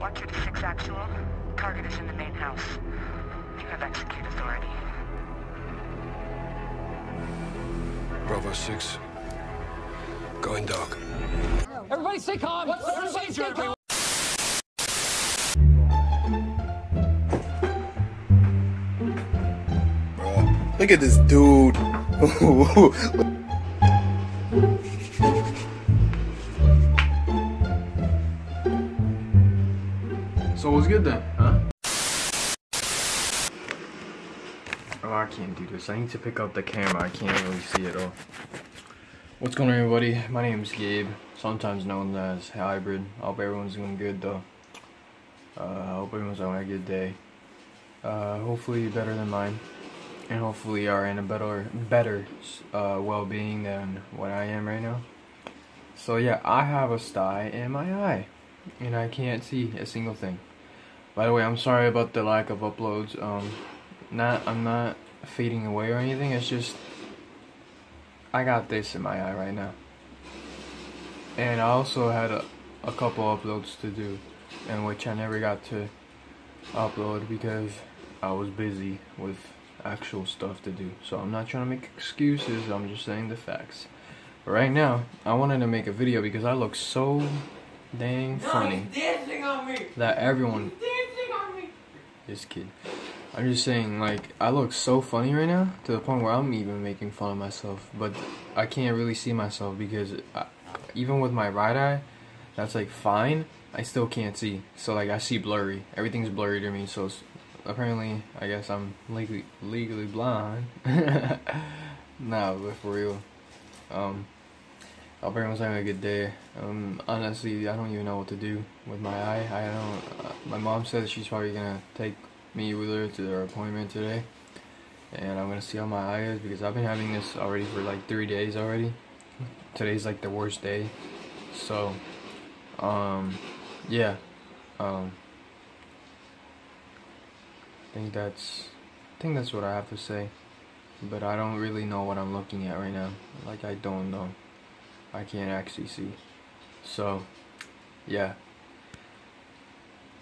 Watcher to 6 actual. Target is in the main house. You have execute authority. Bravo 6. Going dark. Everybody stay calm. What's the procedure? Stay calm. Bruh. Look at this dude. So what's good then, huh? Oh, I can't do this. I need to pick up the camera. I can't really see it all. What's going on, everybody? My name is Gabe, sometimes known as Hybrid. I hope everyone's doing good, though. Uh, I hope everyone's having a good day. Uh, hopefully better than mine, and hopefully are in a better, better uh, well-being than what I am right now. So yeah, I have a sty in my eye, and I can't see a single thing. By the way, I'm sorry about the lack of uploads. Um, not I'm not fading away or anything. It's just I got this in my eye right now, and I also had a, a couple uploads to do, in which I never got to upload because I was busy with actual stuff to do. So I'm not trying to make excuses. I'm just saying the facts. But right now, I wanted to make a video because I look so dang funny that everyone this kid. I'm just saying, like, I look so funny right now to the point where I'm even making fun of myself, but I can't really see myself because I, even with my right eye, that's like fine. I still can't see, so like I see blurry. Everything's blurry to me. So apparently, I guess I'm legally legally blind. nah, but for real. Um, hope everyone's having a good day. Um, honestly, I don't even know what to do with my eye. I don't. Uh, my mom said she's probably gonna take me with her to their appointment today, and I'm gonna see how my eye is because I've been having this already for like three days already. Today's like the worst day, so um, yeah, um, I think that's I think that's what I have to say. But I don't really know what I'm looking at right now. Like I don't know. I can't actually see. So, yeah.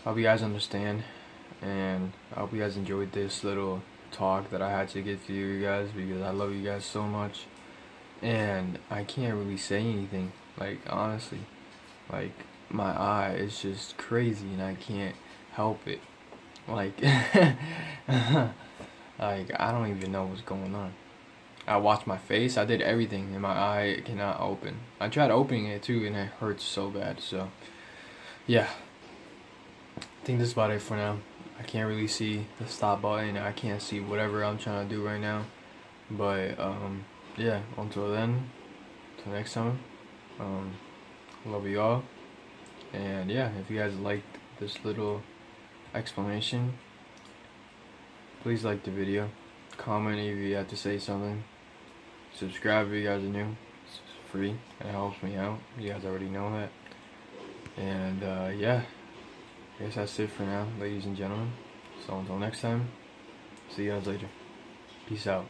I hope you guys understand, and I hope you guys enjoyed this little talk that I had to get to you guys because I love you guys so much, and I can't really say anything. Like honestly, like my eye is just crazy, and I can't help it. Like, like I don't even know what's going on. I washed my face. I did everything, and my eye cannot open. I tried opening it too, and it hurts so bad. So, yeah. I think this is about it for now. I can't really see the stop button. I can't see whatever I'm trying to do right now. But, um, yeah, until then, till next time, um, love you all. And yeah, if you guys liked this little explanation, please like the video. Comment if you have to say something. Subscribe if you guys are new. It's free. It helps me out. You guys already know that. And uh, yeah, I guess that's it for now, ladies and gentlemen. So until next time, see you guys later. Peace out.